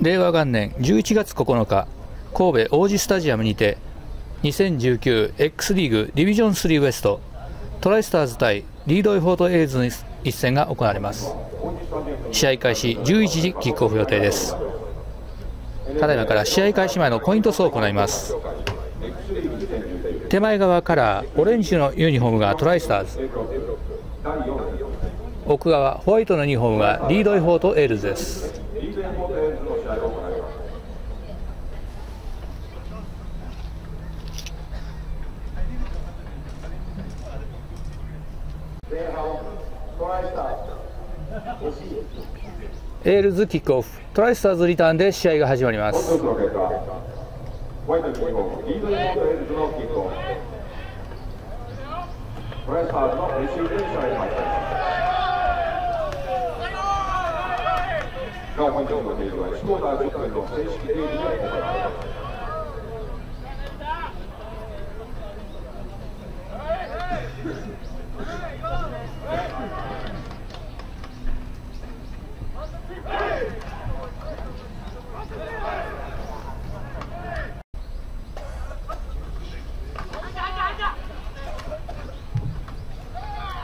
令和元年11月9日神戸王子スタジアムにて 2019X リーグディビジョン3ウエストトライスターズ対リードイフォートエイズの一戦が行われます。試合開始11時キックオフ予定です。ただいまから試合開始前のコイントスを行います。手前側からオレンジのユニフォームがトライスターズ。奥側ホワイトのユニフォームがリードエフォートエールズです。エールズキックオフ。トライスターズリターンで試合が始まります、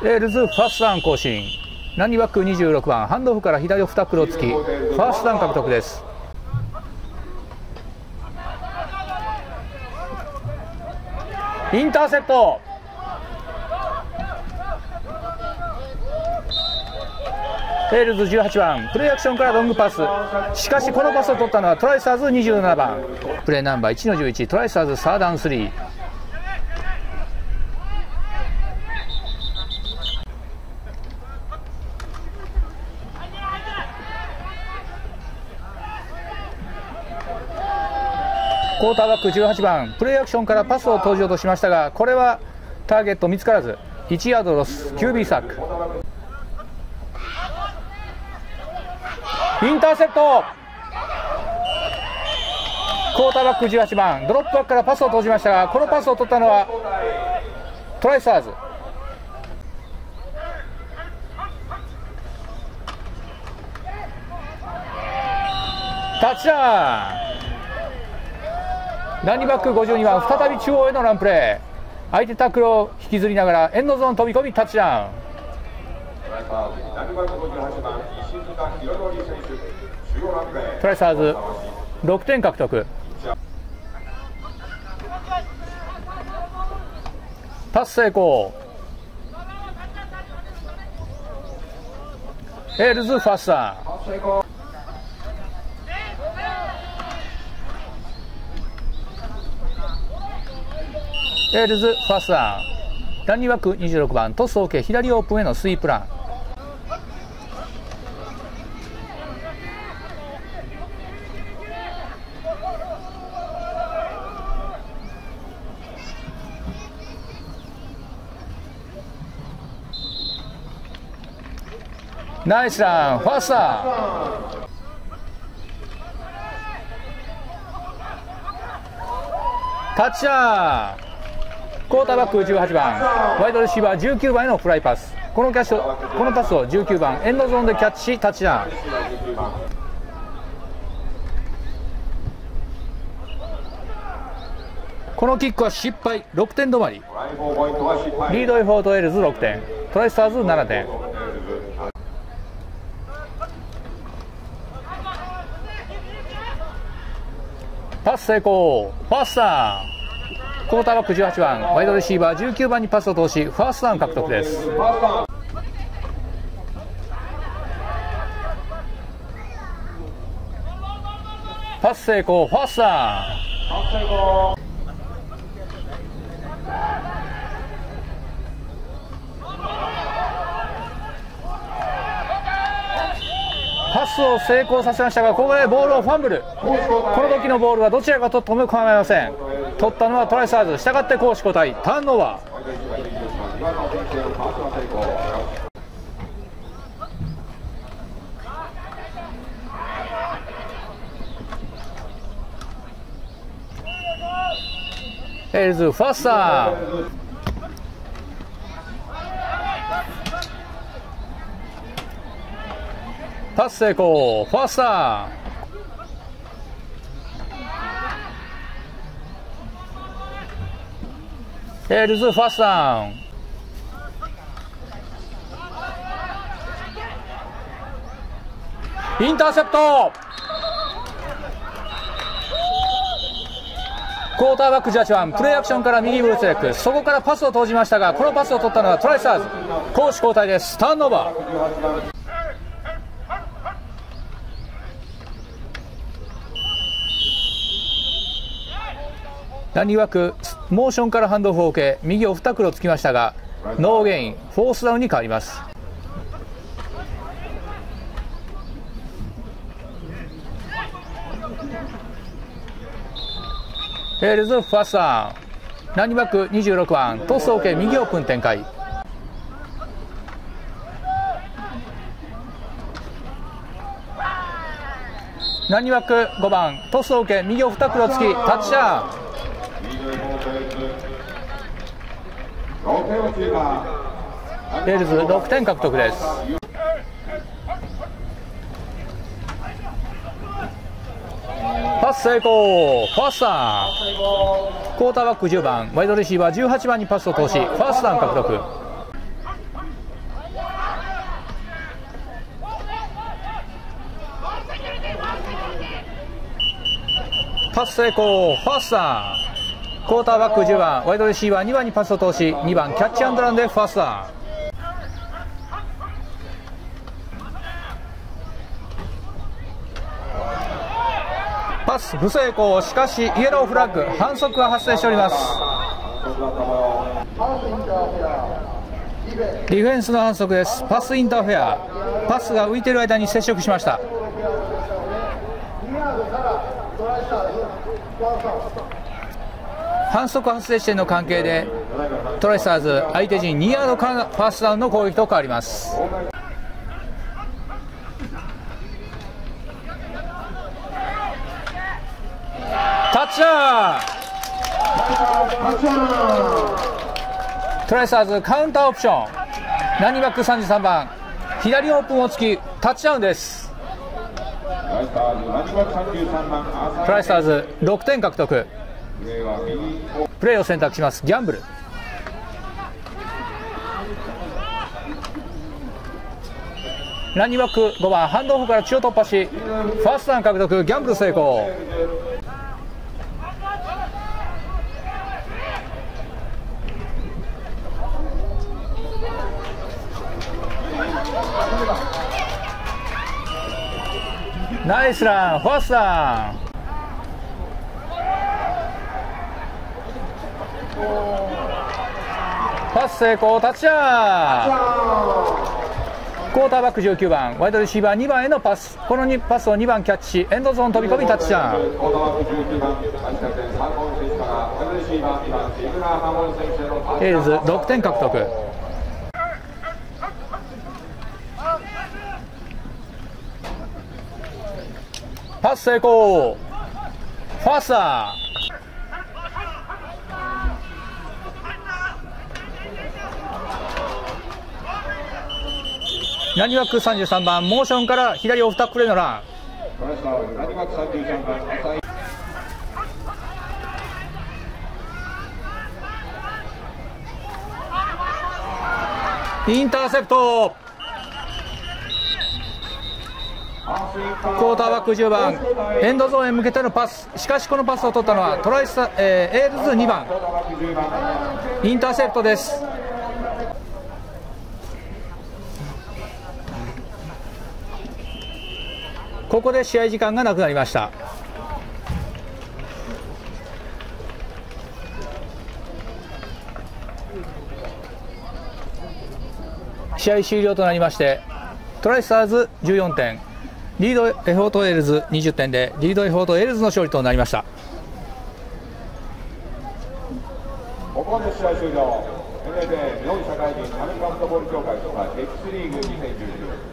エールズファーストダウン更新。ランニバック26番。ハンドオフから左オフタックルをつきファーストダウン獲得です。インターセプト。エールズ18番。プレーアクションからロングパス。しかしこのパスを取ったのはトライスターズ27番。プレーナンバー1の11トライスターズサーダウン3クォーターバック18番プレーアクションからパスを投じようとしましたがこれはターゲット見つからず。1ヤードロス QB サック。インターセプト。クォーターバック18番ドロップバックからパスを投じましたがこのパスを取ったのはトライスターズ。タッチダウン。ランニバック52番再び中央へのランプレー相手タックルを引きずりながらエンドゾーン飛び込みタッチダウン。トライサーズ6点獲得。パス成功。エールズファスターエールズファーストランランニバック26番トスオーケー左オープンへのスイープラン。ナイスランファースター。タッチャー。クォーターバック18番ワイドレシーバー19番へのフライパス。このキャッシュこのパスを19番エンドゾーンでキャッチしタッチダウン。このキックは失敗6点止まり。リードエフォートエルズ6点トライスターズ7点。パス成功パスター。クォーターバック18番。ワイドレシーバー19番にパスを通しファーストダウン獲得です。パス成功ファーストダウン。パスを成功させましたがここでボールをファンブル。この時のボールはどちらかととも構いません。取ったのはトライサーズ。したがって攻守交代。ターンオーバー。エルズファースターパス成功。ファースターエルズファーストダウン。インターセプト。クォーターバック18番プレーアクションから右ブルースレックそこからパスを投じましたがこのパスを取ったのはトライスターズ。攻守交代です。ターンオーバー。ランニングワークモーションからハンドオフを受け右オフタックルつきましたがノーゲイン。フォースダウンに変わります。エールズファーストダウンランニバック？26番。トスを受け右オープン展開。ランニバック？5番。トスを受け右オフタックルつき。タッチダウンエールズ6点獲得です。パス成功。ファースタークォーターバック10番。ワイドレシーバー18番にパスを通しファーストダウン獲得。パス成功。ファースタークォーターバック10番ワイドレシーバー2番にパスを通し2番キャッチアンドランでファーストダウン。パス不成功しかしイエローフラッグ反則が発生しております。ディフェンスの反則です。パスインターフェア。パスが浮いている間に接触しました。反則発生点の関係でトライスターズ相手陣2ヤードからファーストダウンの攻撃と変わります。タッチャートライスターズカウンターオプション。ランニバック33番。左オープンを突きタッチダウンです。トライスターズ6点獲得。プレーを選択します。ギャンブル。ランニングバック5番ハンドオフから中央突破しファーストダウン獲得ギャンブル成功。ナイスランファーストダウンパス成功タッチャー。クォーターバック19番ワイドレシーバー2番へのパス。このパスを2番キャッチしエンドゾーン飛び込みタッチダウンエイズ6点獲得。パス成功。ファースター。ラニワック33番モーションから左オフタックルのランインターセプト。クォーターバック10番。エンドゾーンへ向けてのパス。しかしこのパスを取ったのはトライスタ、えー、エールズ2番。インターセプトです。ここで試合時間がなくなりました。試合終了となりましてトライスターズ14点リードエフォートエールズ20点でリードエフォートエールズの勝利となりました。ここで試合終了。NFA 日本社会人アメリカンフットボール協会とか X リーグ2019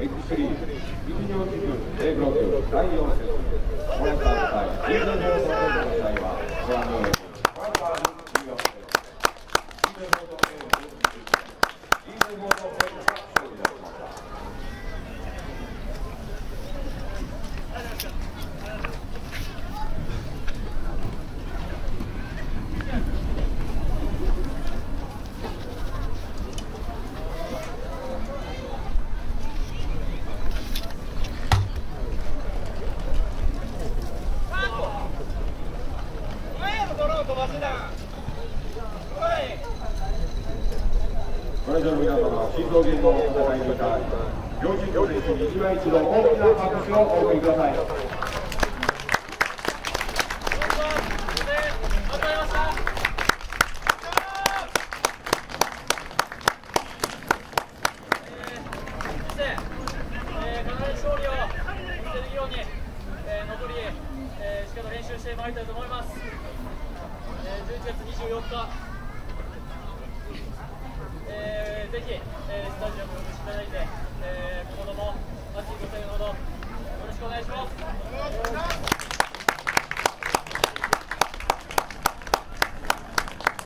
X リー陸上地区 A ブロック第4節モレンター対リード放送の試合はご覧のようにファンターズ14ですリード放送 A のリード放送 A が勝利いたしました送迎を行いました両チーム選手に今一度大きな拍手をお送りください勝利を見せるように、残り、しっかり練習してまいりたいと思います、11月24日、えー、ぜひ、えー、スタジアムにお越しいただいて、えー、今後とも熱いご声援のほどよろしくお願いします。